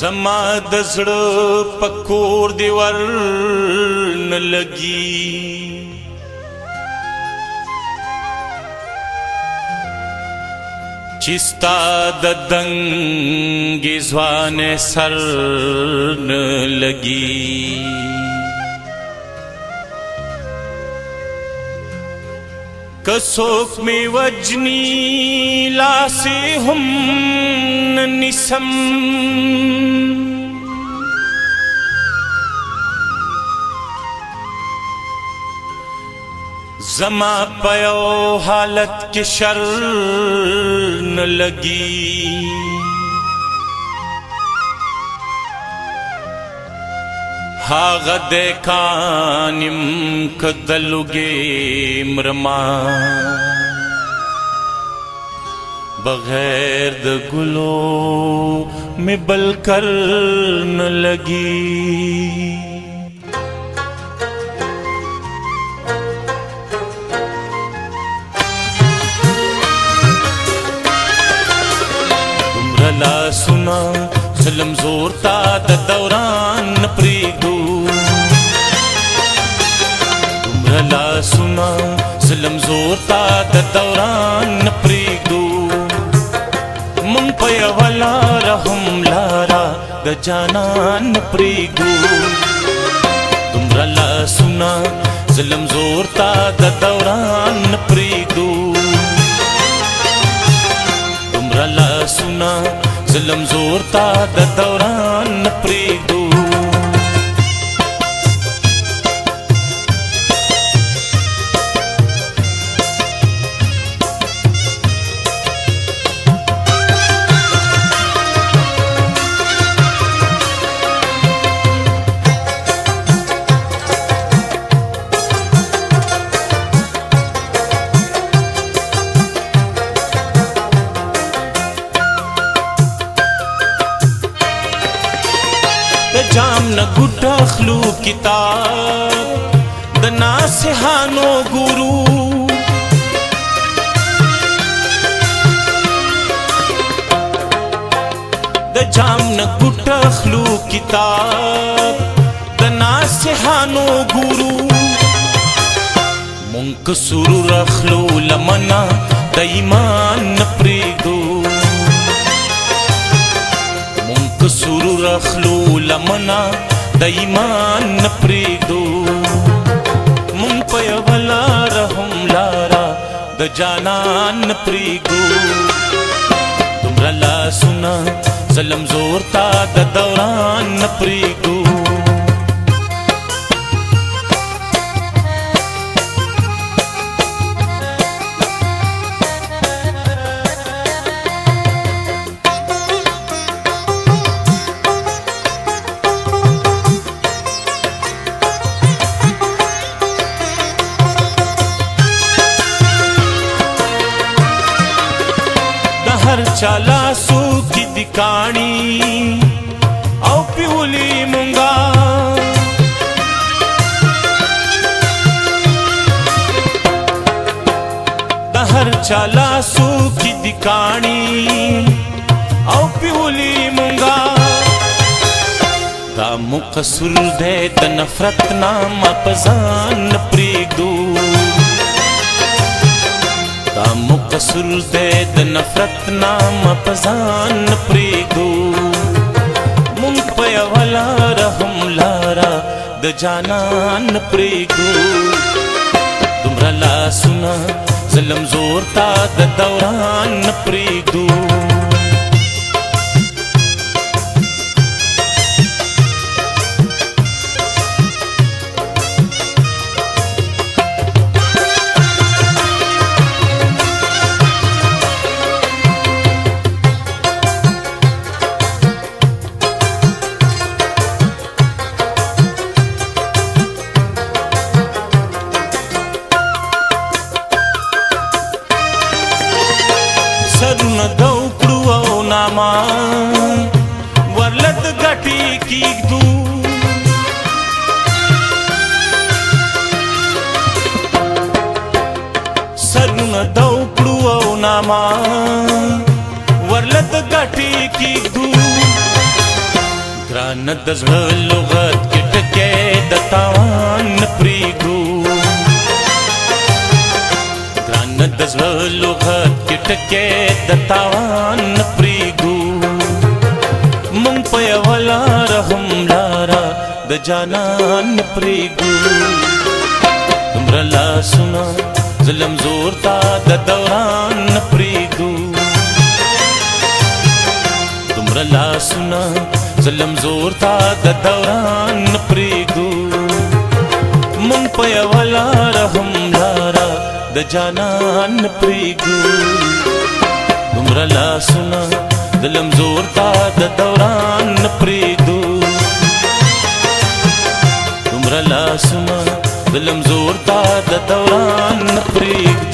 زما د زړه پکور دی ور نه لګي چستا د دنګ ځوان سر نه لګي کسوک می وجنی لاسی هم ننسم زما پیو حالت کې شر نه لګي هاغه د کانم کدلګي مرما بغیر د ګلو مې بل کر نه لګي تلم زور تا د دوران پریدو تمرا لا سنا زلم زور تا د دوران پریدو مون په ولا رحم لارا د جانان پریدو تمرا لا سنا زلم زور تا د دوران پریدو दौरन् प्री نه ګټه خلو کتاب د ناسهانو ګورو د جام نه ګټه خلو کتاب د ناسهانو ګورو مونږ سرور اخلو لمنا د ایمان نه پری د ایمان نپریدو مون په ولا رحم لارا د جانان نپریدو تمرا لا سنا ظلم زور تا د دوران نپریدو چالا سو کی دکانی او پیولی مونگا دهر چالا سو کی دکانی او پیولی مونگا دا مقصر دے د نفرت نام پزان پریدو مو قصور دې د نفرت نام پزان پریګو مونږ په ولا رحم لارا د جانان پریګو تمرا لا سنا ظلم زور تا د دوران پریګو کېږدو سرونه دو کړو او نامان ورله د ګټې کېږدو ګرانه د زړه لغت کې ټکی د تاوان نه پرېږدو ګرانه د زړه لغت کې ټکی د تاوان نه پرېږدو مونږ په یو یو لار هم لارا د جانان پریګو تمرا لا سنا ظلم زور تا د دوران پریګو تمرا لا سنا ظلم زور تا د دوران پریګو مون په یو لار هم لارا د جانان پریګو تمرا لا سنا ظلم زور تا د دوران نپریدو دومره لاسونه ظلم زور تا د دوران نپریدو